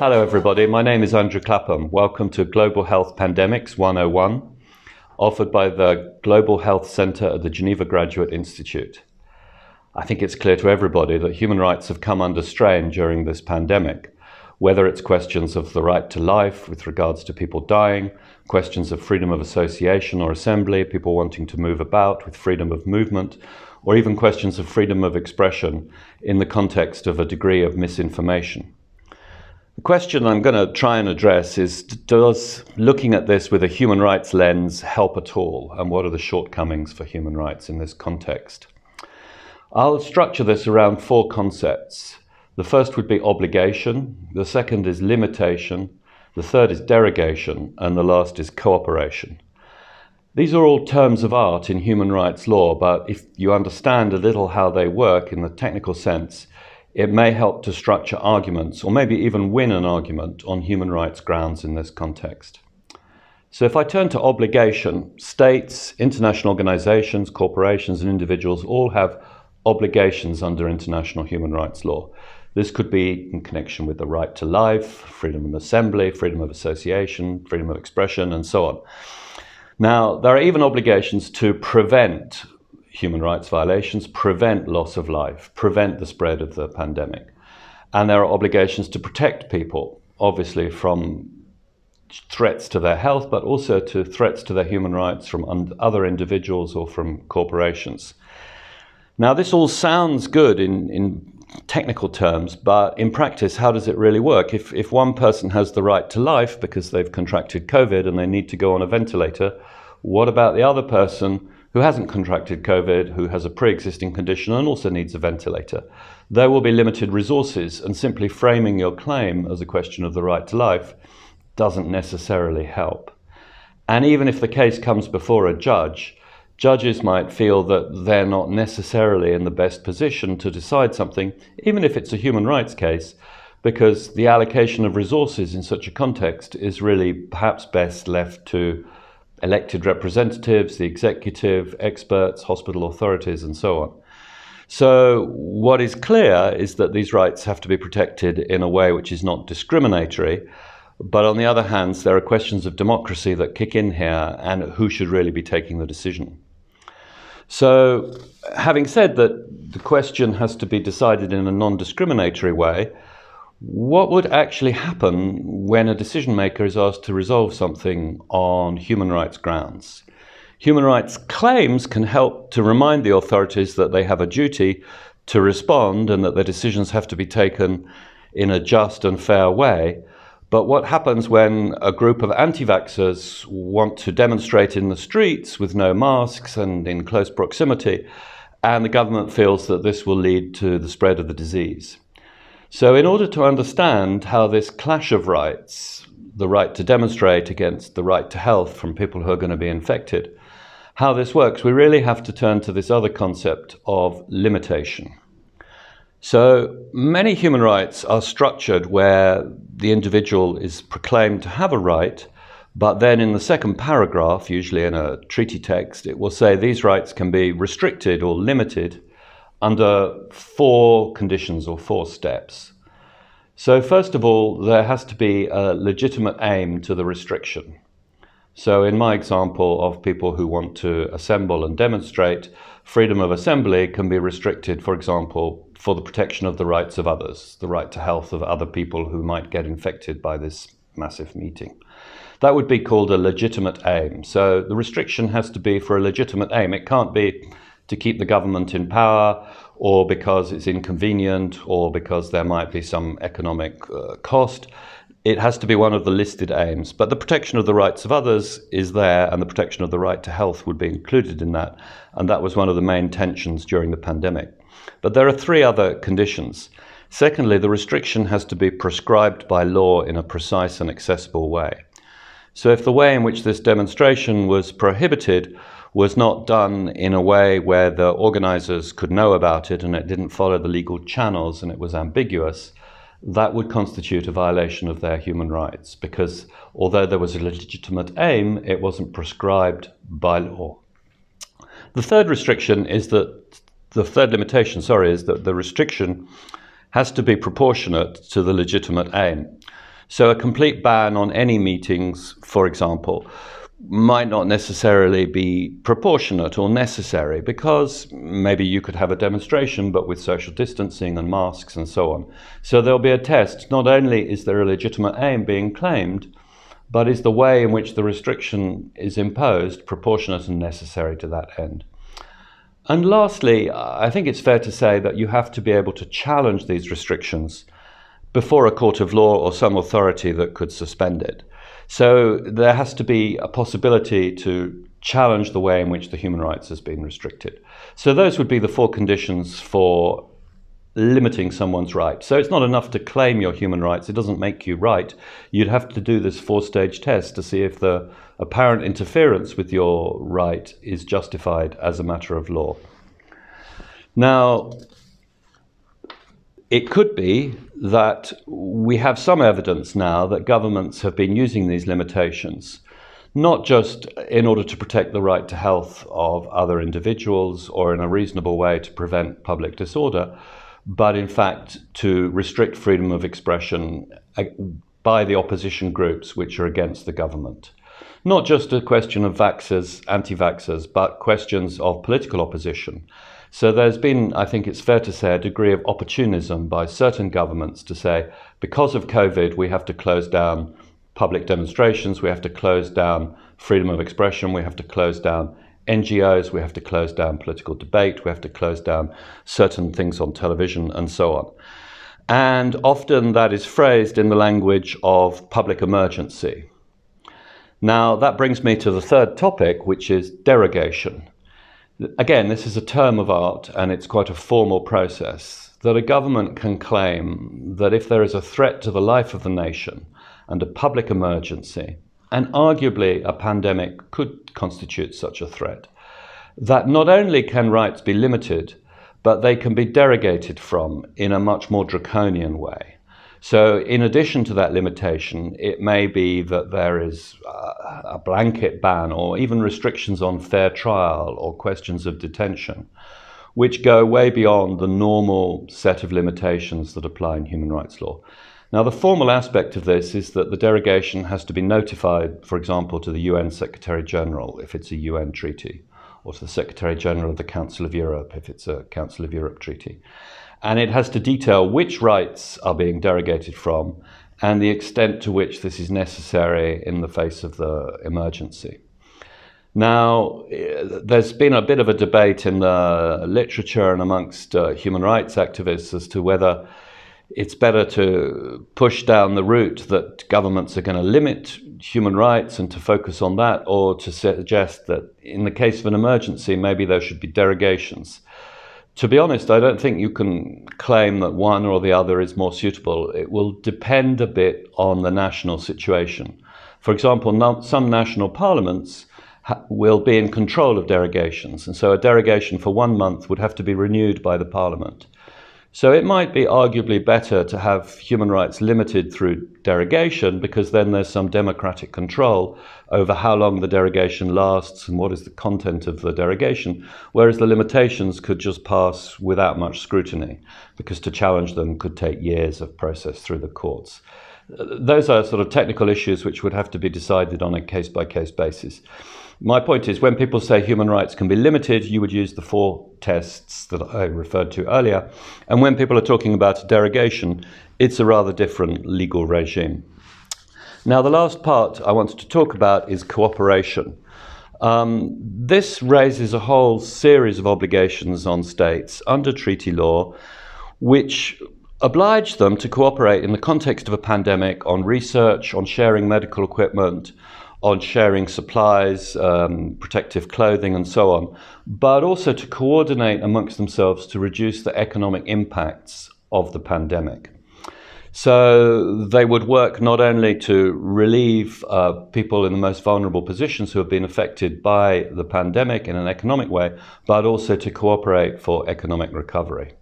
Hello, everybody. My name is Andrew Clapham. Welcome to Global Health Pandemics 101, offered by the Global Health Centre at the Geneva Graduate Institute. I think it's clear to everybody that human rights have come under strain during this pandemic, whether it's questions of the right to life with regards to people dying, questions of freedom of association or assembly, people wanting to move about with freedom of movement, or even questions of freedom of expression in the context of a degree of misinformation. The question I'm going to try and address is Does looking at this with a human rights lens help at all? And what are the shortcomings for human rights in this context? I'll structure this around four concepts. The first would be obligation, the second is limitation, the third is derogation, and the last is cooperation. These are all terms of art in human rights law, but if you understand a little how they work in the technical sense, it may help to structure arguments or maybe even win an argument on human rights grounds in this context. So, if I turn to obligation, states, international organizations, corporations, and individuals all have obligations under international human rights law. This could be in connection with the right to life, freedom of assembly, freedom of association, freedom of expression, and so on. Now, there are even obligations to prevent human rights violations, prevent loss of life, prevent the spread of the pandemic. And there are obligations to protect people, obviously, from threats to their health, but also to threats to their human rights from other individuals or from corporations. Now, this all sounds good in, in technical terms, but in practice, how does it really work? If, if one person has the right to life because they've contracted COVID and they need to go on a ventilator, what about the other person who hasn't contracted COVID, who has a pre existing condition and also needs a ventilator. There will be limited resources, and simply framing your claim as a question of the right to life doesn't necessarily help. And even if the case comes before a judge, judges might feel that they're not necessarily in the best position to decide something, even if it's a human rights case, because the allocation of resources in such a context is really perhaps best left to elected representatives, the executive, experts, hospital authorities, and so on. So, what is clear is that these rights have to be protected in a way which is not discriminatory. But on the other hand, there are questions of democracy that kick in here and who should really be taking the decision. So, having said that the question has to be decided in a non discriminatory way, what would actually happen when a decision maker is asked to resolve something on human rights grounds? Human rights claims can help to remind the authorities that they have a duty to respond and that their decisions have to be taken in a just and fair way. But what happens when a group of anti vaxxers want to demonstrate in the streets with no masks and in close proximity, and the government feels that this will lead to the spread of the disease? So, in order to understand how this clash of rights, the right to demonstrate against the right to health from people who are going to be infected, how this works, we really have to turn to this other concept of limitation. So, many human rights are structured where the individual is proclaimed to have a right, but then in the second paragraph, usually in a treaty text, it will say these rights can be restricted or limited under four conditions or four steps. So, first of all, there has to be a legitimate aim to the restriction. So, in my example of people who want to assemble and demonstrate, freedom of assembly can be restricted, for example, for the protection of the rights of others, the right to health of other people who might get infected by this massive meeting. That would be called a legitimate aim. So, the restriction has to be for a legitimate aim. It can't be to keep the government in power, or because it's inconvenient, or because there might be some economic uh, cost. It has to be one of the listed aims. But the protection of the rights of others is there, and the protection of the right to health would be included in that. And that was one of the main tensions during the pandemic. But there are three other conditions. Secondly, the restriction has to be prescribed by law in a precise and accessible way. So, if the way in which this demonstration was prohibited was not done in a way where the organizers could know about it and it didn't follow the legal channels and it was ambiguous, that would constitute a violation of their human rights because although there was a legitimate aim, it wasn't prescribed by law. The third restriction is that the third limitation, sorry, is that the restriction has to be proportionate to the legitimate aim. So a complete ban on any meetings, for example, might not necessarily be proportionate or necessary because maybe you could have a demonstration but with social distancing and masks and so on. So there'll be a test. Not only is there a legitimate aim being claimed, but is the way in which the restriction is imposed proportionate and necessary to that end? And lastly, I think it's fair to say that you have to be able to challenge these restrictions before a court of law or some authority that could suspend it. So there has to be a possibility to challenge the way in which the human rights has been restricted. So those would be the four conditions for limiting someone's right. So it's not enough to claim your human rights, it doesn't make you right. You'd have to do this four stage test to see if the apparent interference with your right is justified as a matter of law. Now, it could be that we have some evidence now that governments have been using these limitations, not just in order to protect the right to health of other individuals or in a reasonable way to prevent public disorder, but in fact to restrict freedom of expression uh, by the opposition groups which are against the government. Not just a question of vaxxers, anti vaxxers, but questions of political opposition. So there's been, I think it's fair to say, a degree of opportunism by certain governments to say, because of COVID, we have to close down public demonstrations, we have to close down freedom of expression, we have to close down NGOs, we have to close down political debate, we have to close down certain things on television, and so on. And often that is phrased in the language of public emergency. Now, that brings me to the third topic, which is derogation. Again, this is a term of art and it's quite a formal process that a government can claim that if there is a threat to the life of the nation and a public emergency, and arguably a pandemic could constitute such a threat, that not only can rights be limited, but they can be derogated from in a much more draconian way. So, in addition to that limitation, it may be that there is a blanket ban or even restrictions on fair trial or questions of detention, which go way beyond the normal set of limitations that apply in human rights law. Now, the formal aspect of this is that the derogation has to be notified, for example, to the UN Secretary General if it's a UN treaty, or to the Secretary General of the Council of Europe if it's a Council of Europe treaty. And it has to detail which rights are being derogated from and the extent to which this is necessary in the face of the emergency. Now, there's been a bit of a debate in the literature and amongst uh, human rights activists as to whether it's better to push down the route that governments are going to limit human rights and to focus on that, or to suggest that in the case of an emergency, maybe there should be derogations. To be honest, I don't think you can claim that one or the other is more suitable. It will depend a bit on the national situation. For example, some national parliaments will be in control of derogations, and so a derogation for one month would have to be renewed by the parliament. So it might be arguably better to have human rights limited through derogation because then there's some democratic control over how long the derogation lasts and what is the content of the derogation, whereas the limitations could just pass without much scrutiny because to challenge them could take years of process through the courts. Those are sort of technical issues which would have to be decided on a case by case basis. My point is, when people say human rights can be limited, you would use the four tests that I referred to earlier. And when people are talking about derogation, it's a rather different legal regime. Now, the last part I wanted to talk about is cooperation. Um, this raises a whole series of obligations on states under treaty law, which oblige them to cooperate in the context of a pandemic on research, on sharing medical equipment, on sharing supplies, um, protective clothing, and so on, but also to coordinate amongst themselves to reduce the economic impacts of the pandemic. So they would work not only to relieve uh, people in the most vulnerable positions who have been affected by the pandemic in an economic way, but also to cooperate for economic recovery.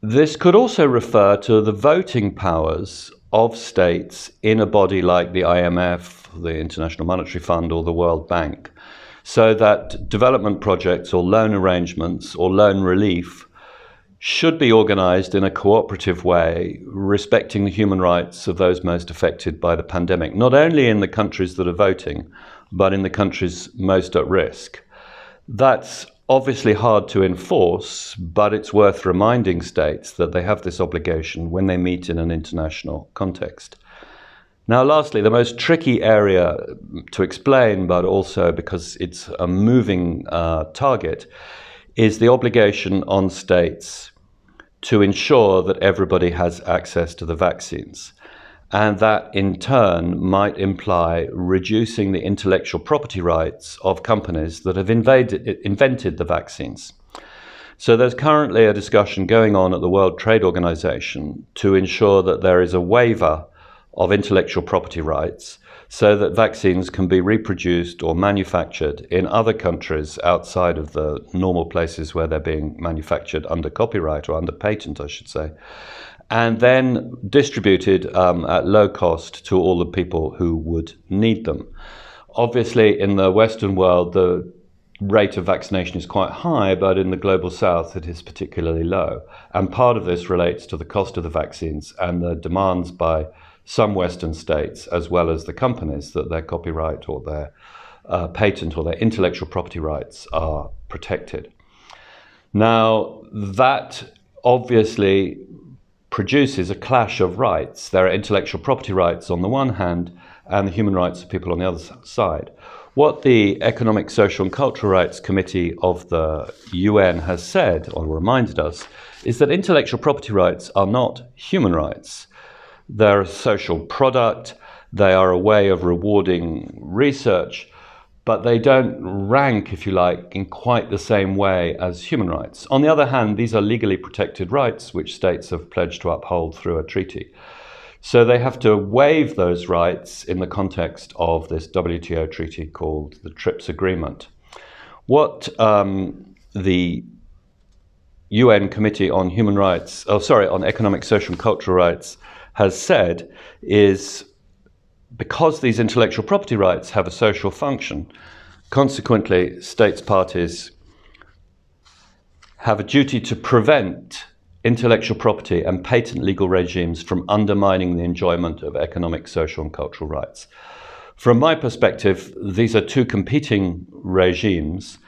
This could also refer to the voting powers of states in a body like the IMF, the International Monetary Fund, or the World Bank, so that development projects or loan arrangements or loan relief should be organized in a cooperative way, respecting the human rights of those most affected by the pandemic, not only in the countries that are voting, but in the countries most at risk. That's obviously hard to enforce, but it's worth reminding states that they have this obligation when they meet in an international context. Now, lastly, the most tricky area to explain, but also because it's a moving uh, target, is the obligation on states to ensure that everybody has access to the vaccines. And that in turn might imply reducing the intellectual property rights of companies that have invaded, invented the vaccines. So there's currently a discussion going on at the World Trade Organization to ensure that there is a waiver of intellectual property rights so that vaccines can be reproduced or manufactured in other countries outside of the normal places where they're being manufactured under copyright or under patent, I should say, and then distributed um, at low cost to all the people who would need them. Obviously, in the Western world, the rate of vaccination is quite high, but in the global south, it is particularly low. And part of this relates to the cost of the vaccines and the demands by some Western states, as well as the companies, that their copyright or their uh, patent or their intellectual property rights are protected. Now, that obviously produces a clash of rights. There are intellectual property rights on the one hand and the human rights of people on the other side. What the Economic, Social and Cultural Rights Committee of the UN has said or reminded us is that intellectual property rights are not human rights. They're a social product, they are a way of rewarding research, but they don't rank, if you like, in quite the same way as human rights. On the other hand, these are legally protected rights which states have pledged to uphold through a treaty. So they have to waive those rights in the context of this WTO treaty called the TRIPS Agreement. What um, the UN Committee on Human Rights, oh, sorry, on Economic, Social, and Cultural Rights has said is because these intellectual property rights have a social function, consequently, states parties have a duty to prevent intellectual property and patent legal regimes from undermining the enjoyment of economic, social, and cultural rights. From my perspective, these are two competing regimes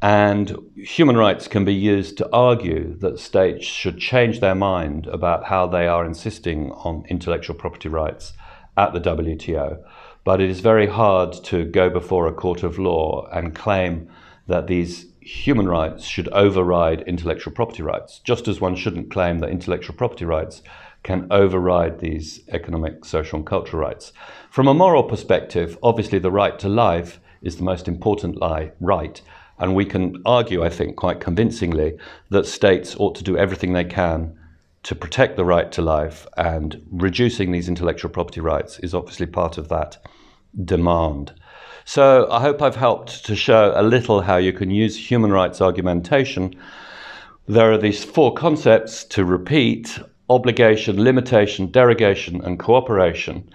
and human rights can be used to argue that states should change their mind about how they are insisting on intellectual property rights at the WTO. But it is very hard to go before a court of law and claim that these human rights should override intellectual property rights, just as one shouldn't claim that intellectual property rights can override these economic, social, and cultural rights. From a moral perspective, obviously the right to life is the most important lie, right and we can argue, I think, quite convincingly that states ought to do everything they can to protect the right to life, and reducing these intellectual property rights is obviously part of that demand. So I hope I've helped to show a little how you can use human rights argumentation. There are these four concepts to repeat obligation, limitation, derogation, and cooperation,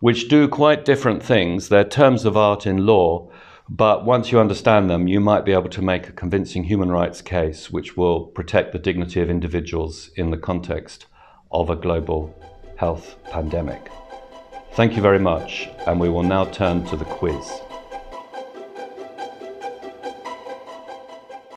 which do quite different things. They're terms of art in law, but once you understand them, you might be able to make a convincing human rights case which will protect the dignity of individuals in the context of a global health pandemic. Thank you very much, and we will now turn to the quiz.